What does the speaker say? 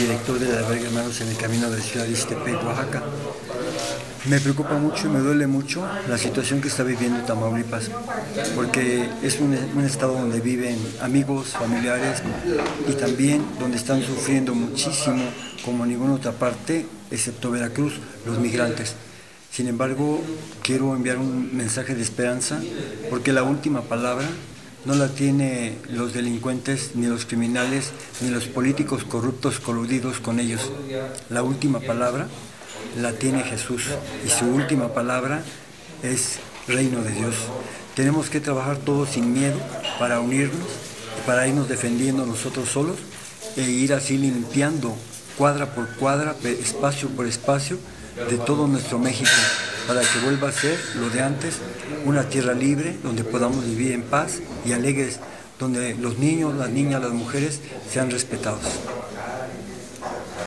director del albergue Hermanos en el Camino de Ciudad Ixtepec, Oaxaca. Me preocupa mucho y me duele mucho la situación que está viviendo Tamaulipas, porque es un, un, estado donde viven amigos, familiares y también donde están sufriendo muchísimo, como ninguna otra parte, excepto Veracruz, los migrantes. Sin embargo, quiero enviar un mensaje de esperanza, porque la última palabra no la tiene los delincuentes, ni los criminales, ni los políticos corruptos coludidos con ellos. La última palabra la tiene Jesús y su última palabra es reino de Dios. Tenemos que trabajar todos sin miedo para unirnos, para irnos defendiendo nosotros solos e ir así limpiando cuadra por cuadra, espacio por espacio de todo nuestro México para que vuelva a ser lo de antes, una tierra libre donde podamos vivir en paz y alegres, donde los niños, las niñas, las mujeres sean respetados.